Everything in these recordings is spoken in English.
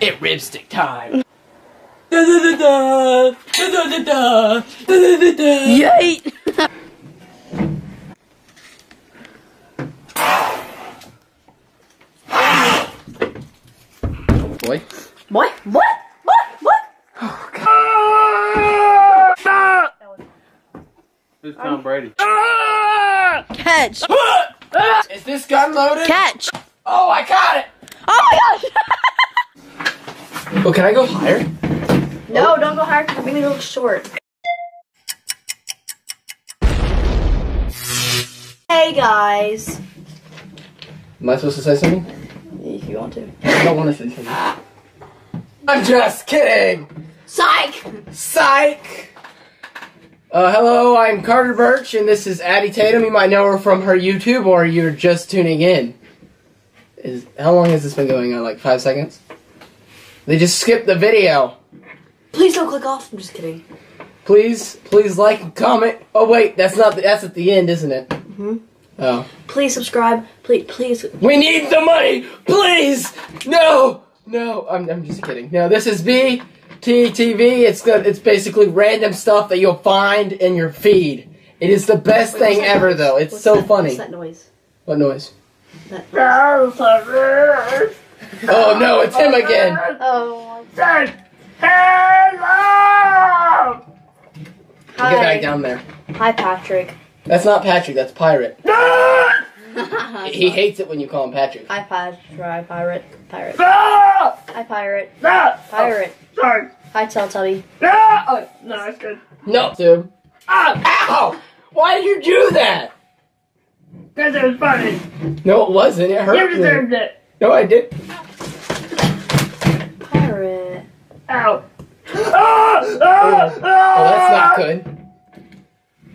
It ribstick time. Da da da da da da da da da da da. Yay! Boy. What? What? What? What? Who's Tom um, Brady? Catch! Is this gun loaded? Catch! Oh, I got it. Oh my gosh! Oh, can I go higher? no, don't go higher because I'm gonna look short. Hey guys. Am I supposed to say something? If you want to. I don't want to say something. I'm just kidding. Psych! Psych! Uh, hello, I'm Carter Birch, and this is Addie Tatum. You might know her from her YouTube, or you're just tuning in. Is How long has this been going on? Like five seconds? They just skipped the video. Please don't click off. I'm just kidding. Please, please like and comment. Oh wait, that's not. The, that's at the end, isn't it? Mm-hmm. Oh. Please subscribe. Please, please. We need the money, please. No, no. I'm, I'm just kidding. No, this is BTTV. It's good. It's basically random stuff that you'll find in your feed. It is the best Wait, thing that ever, noise? though. It's What's so that- funny. What's that noise? What noise? That Oh no, it's him again. Oh. Hello! Get Hi. back down there. Hi, Patrick. That's not Patrick. That's Pirate. Hi, He hates it when you call him Patrick. Patrick. Hi, pirate. Pirate. No! Hi, pirate. No! Pirate. Sorry. Hi, Teletubby. No! Oh, no, that's good. No, dude. Ah! Ow! Why did you do that? Because it was funny. No, it wasn't. It You hurt me. deserved it. No, I did. Pirate. Ow. Ah! Ah! Oh, that's not good.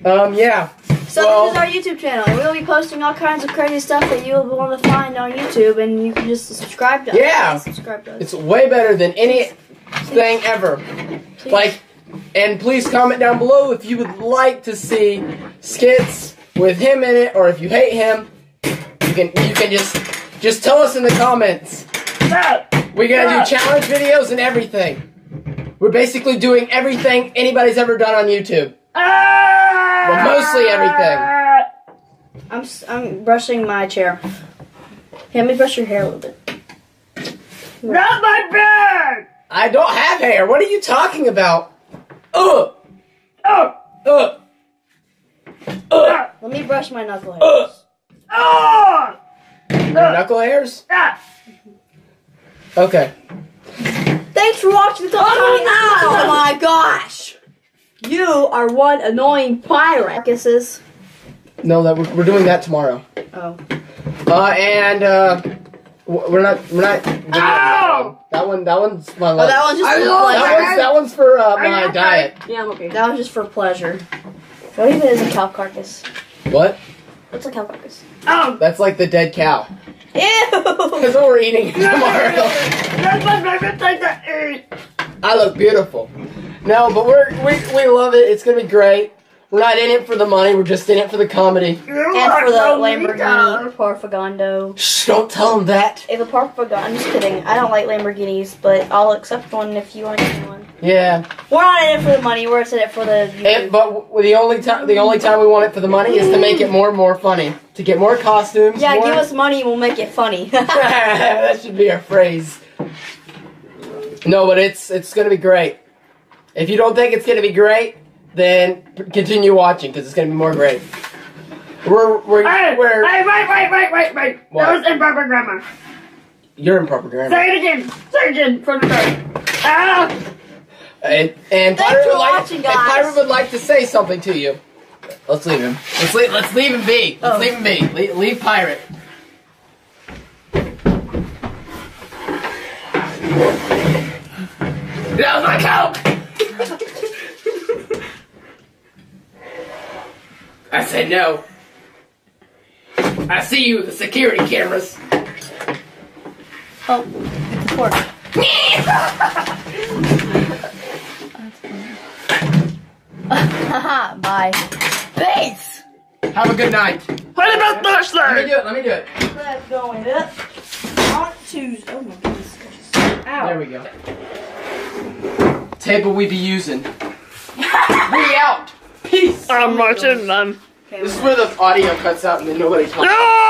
Um, yeah. So Well- this is our YouTube channel, we'll be posting all kinds of crazy stuff that you'll want to find on YouTube, and you can just subscribe to us. Yeah. Subscribe to us. It's way better than anything ever. Please. Like, and please comment down below if you would like to see skits with him in it, or if you hate him. You can you can just just tell us in the comments. Ah! We're gonna do challenge videos and everything. We're basically doing everything anybody's ever done on YouTube. Ah! Well, mostly everything. I'm s- I'm brushing my chair. Hey, let me brush your hair a little bit. Not my bag! I don't have hair. What are you talking about? Ugh, Oh! ugh, ugh, Ah! Let me brush my knuckle ugh. hairs. Oh! Your knuckle hairs? Ah! Okay. Thanks for watching the Oh, oh my gosh! You are one annoying pirate. Marcus's. No, that we're, we're doing that tomorrow. Oh. Uh, and uh, we're not we're not. doing Ow! That one that one's my Oh, lunch. that one's just I for love that one's that one's for uh, my diet. Yeah, I'm okay. That was just for pleasure. What even is a cow carcass? What? What's a cow carcass? Oh! That's like the dead cow. Ew! That's what we're eating tomorrow. That's my favorite thing to eat! I look beautiful. No, but we're we we love it. It's gonna be great. We're not in it for the money. We're just in it for the comedy. You and are for the so Lamborghini weak. Porfagando. Shh! Don't tell them that. If a Porfagando, I'm just kidding. I don't like Lamborghinis, but I'll accept one if you want to get one. Yeah. We're not in it for the money. We're in it for the. And, but w- the only time the only time we want it for the money is to make it more and more funny. To get more costumes. yeah, more... give us money we'll make it funny. that should be our phrase. No, but it's it's gonna be great. If you don't think it's gonna be great, then continue watching because it's gonna be more great. We're we're, Hey, we're hey, wait, wait, wait, wait, wait. What? That was improper grammar. you're improper grammar. Say it again. Say it again from the start. Ah! And, and Thanks Pirate would like, watching, and guys. Would like to say something to you. Let's leave him. Let's leave. Let's leave him be. Let's Oh. leave him be. Leave, leave Pirate. That was my coke. I said no. I see you, with the security cameras. oh, it's a fork. Bye. Thanks. Have a good night. What about Let me do it. Let me do it. Let's go with it. On Tuesday. Oh my goodness gracious. Ow. There we go. Table we be using. we out. Peace. I'm watching them. This is where the audio cuts out and then nobody talks. No!